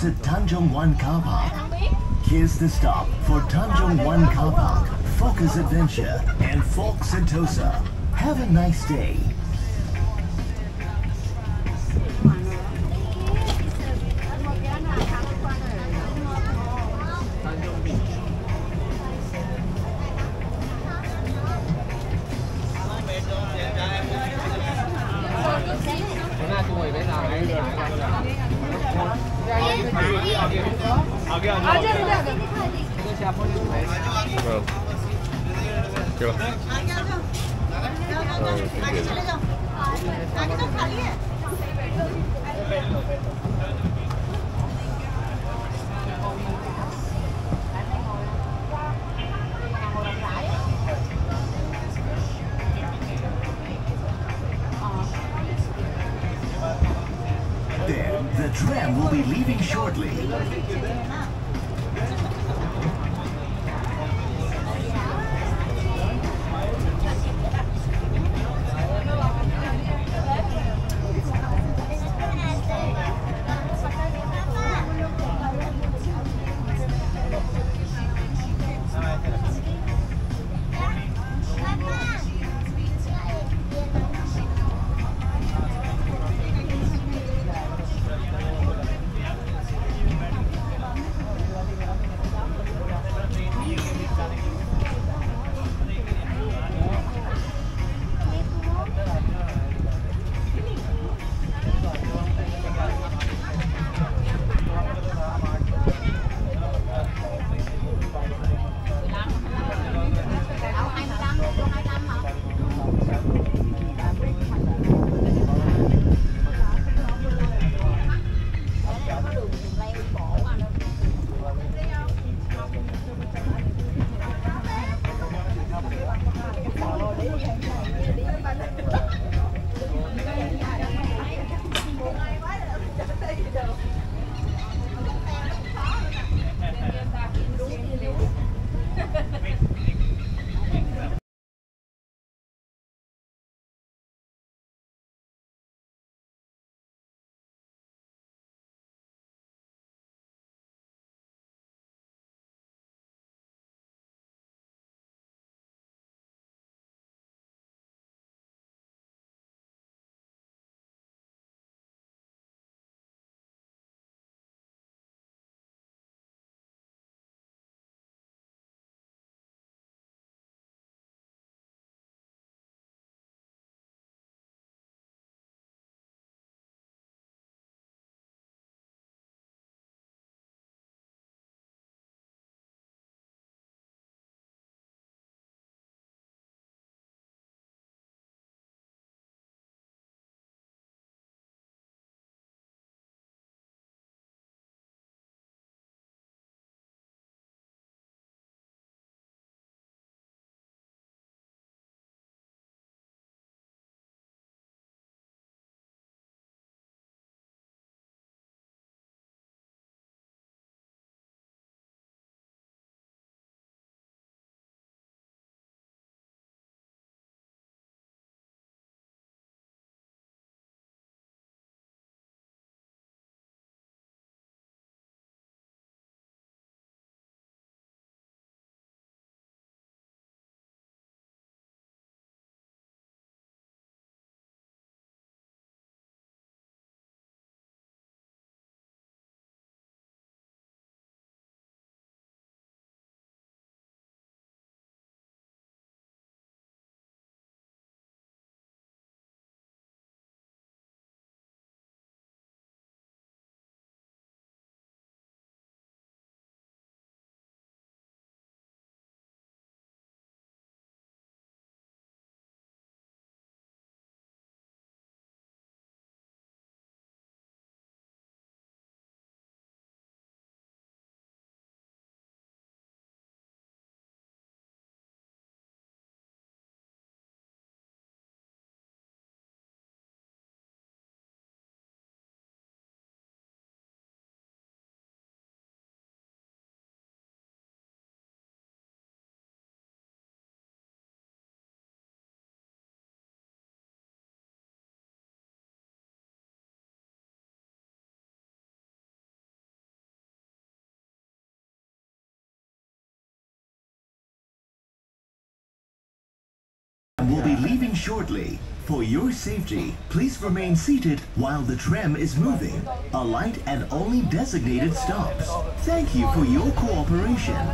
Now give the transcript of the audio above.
to Tanjong One Car Park. Here's the stop for Tanjong One Car Park, Focus Adventure, and FOC Sentosa. Have a nice day. Well, go. Oh, tram will be leaving shortly. Be leaving shortly. For your safety, please remain seated while the tram is moving. Alight at only designated stops. Thank you for your cooperation.